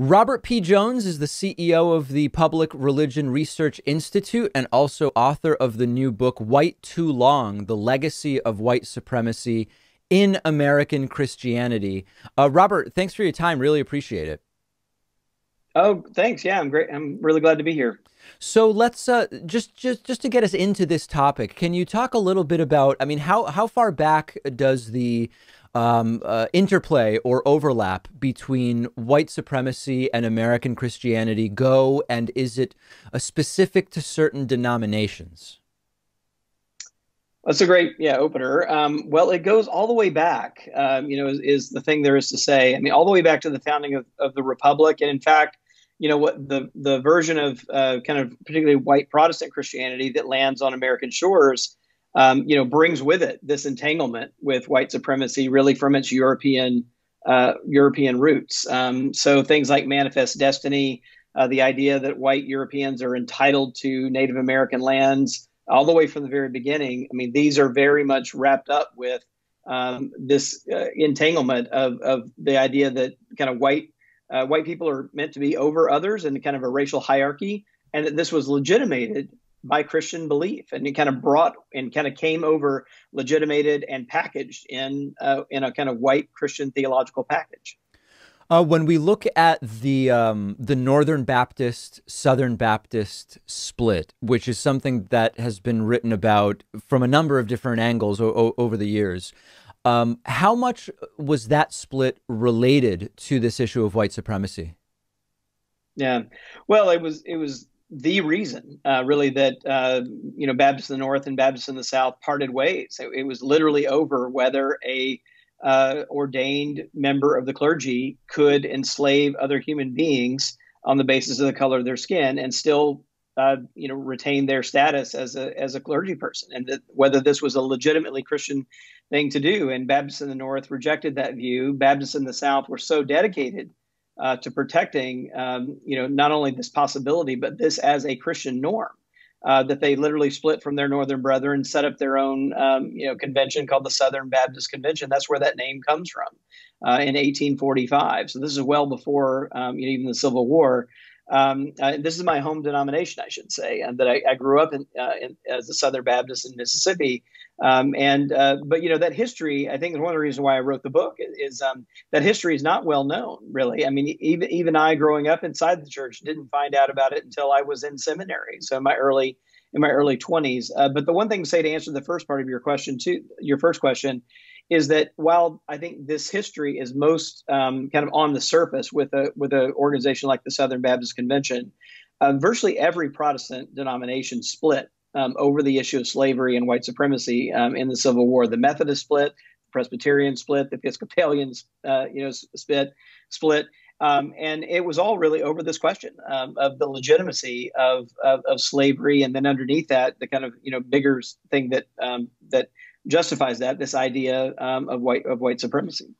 Robert P. Jones is the CEO of the Public Religion Research Institute and also author of the new book, White Too Long The Legacy of White Supremacy in American Christianity. Uh, Robert, thanks for your time. Really appreciate it. Oh, thanks. Yeah, I'm great. I'm really glad to be here. So let's uh, just just just to get us into this topic. Can you talk a little bit about? I mean, how how far back does the um, uh, interplay or overlap between white supremacy and American Christianity go, and is it specific to certain denominations? That's a great yeah opener. Um, well, it goes all the way back. Um, you know, is, is, the thing there is to say. I mean, all the way back to the founding of, of the republic, and in fact, you know what the the version of uh, kind of particularly white Protestant Christianity that lands on American shores um, you know, brings with it this entanglement with white supremacy, really from its European uh, European roots. Um, so things like manifest destiny, uh, the idea that white Europeans are entitled to Native American lands, all the way from the very beginning. I mean, these are very much wrapped up with um, this uh, entanglement of, of the idea that kind of white uh, white people are meant to be over others in kind of a racial hierarchy, and that this was legitimated by Christian belief, and it kind of brought and kind of came over legitimated and packaged in uh, in a kind of white Christian theological package. Uh, when we look at the um, the Northern Baptist Southern Baptist split, which is something that has been written about from a number of different angles o- over the years, um, how much was that split related to this issue of white supremacy? Yeah, well, it was it was the reason, uh, really, that uh, you know Baptists in the North and Baptists in the South parted ways. It, it was literally over whether a uh, ordained member of the clergy could enslave other human beings on the basis of the color of their skin and still, uh, you know, retain their status as a as a clergy person, and that whether this was a legitimately Christian thing to do. And Baptists in the North rejected that view. Baptists in the South were so dedicated uh, to protecting, um, you know, not only this possibility, but this as a Christian norm. Uh, that they literally split from their northern brethren, set up their own, um, you know, convention called the Southern Baptist Convention. That's where that name comes from uh, in 1845. So this is well before um, even the Civil War. Um, uh, this is my home denomination, I should say, and that I, I grew up in, uh, in, as a Southern Baptist in Mississippi. Um, and uh, but you know that history, I think, is one of the reasons why I wrote the book. Is um, that history is not well known, really. I mean, even even I, growing up inside the church, didn't find out about it until I was in seminary. So in my early in my early 20s. Uh, but the one thing to say to answer the first part of your question, too, your first question, is that while I think this history is most um, kind of on the surface with a with an organization like the Southern Baptist Convention, uh, virtually every Protestant denomination split um, over the issue of slavery and white supremacy um, in the Civil War. The Methodist split, the Presbyterian split, the Episcopalians, uh, you know, split, split. Um, and it was all really over this question um, of the legitimacy of, of, of, slavery, and then underneath that, the kind of you know bigger thing that um, that justifies that this idea um, of white of white supremacy.